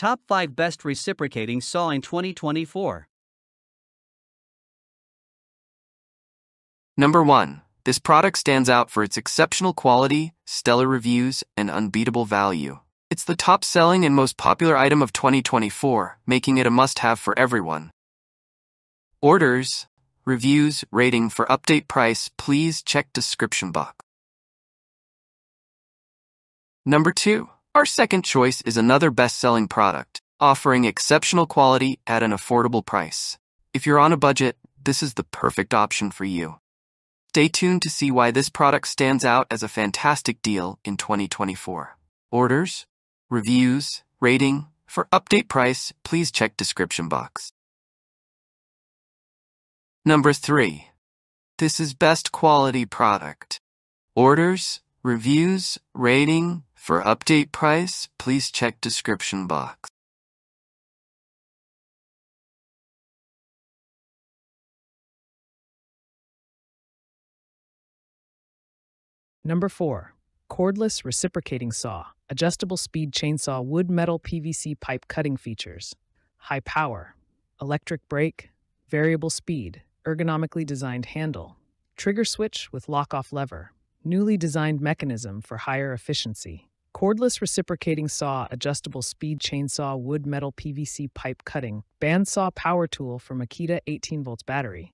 Top 5 Best Reciprocating Saw in 2024. Number 1. This product stands out for its exceptional quality, stellar reviews, and unbeatable value. It's the top selling and most popular item of 2024, making it a must have for everyone. Orders, reviews, rating for update price, please check description box. Number 2. Our second choice is another best selling product, offering exceptional quality at an affordable price. If you're on a budget, this is the perfect option for you. Stay tuned to see why this product stands out as a fantastic deal in 2024. Orders, reviews, rating, for update price, please check description box. Number 3. This is best quality product. Orders, reviews, rating, for update price, please check description box. Number 4. Cordless Reciprocating Saw, Adjustable Speed Chainsaw Wood Metal PVC Pipe Cutting Features. High power, electric brake, variable speed, ergonomically designed handle, trigger switch with lock-off lever, newly designed mechanism for higher efficiency. Cordless reciprocating saw, adjustable speed chainsaw, wood metal PVC pipe cutting, bandsaw power tool for Makita 18 volts battery.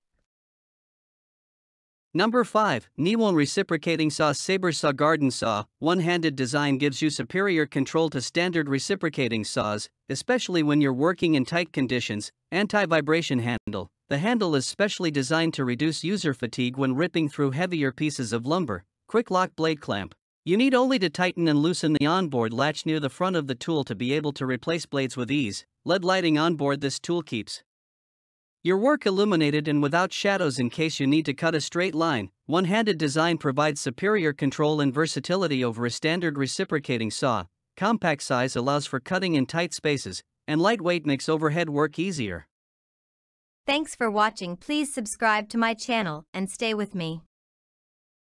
Number 5. NEWONE Reciprocating Saw Saber Saw Garden Saw. One handed design gives you superior control to standard reciprocating saws, especially when you're working in tight conditions. Anti vibration handle. The handle is specially designed to reduce user fatigue when ripping through heavier pieces of lumber. Quick lock blade clamp. You need only to tighten and loosen the onboard latch near the front of the tool to be able to replace blades with ease. LED lighting onboard this tool keeps your work illuminated and without shadows in case you need to cut a straight line. One handed design provides superior control and versatility over a standard reciprocating saw. Compact size allows for cutting in tight spaces, and lightweight makes overhead work easier. Thanks for watching. Please subscribe to my channel and stay with me.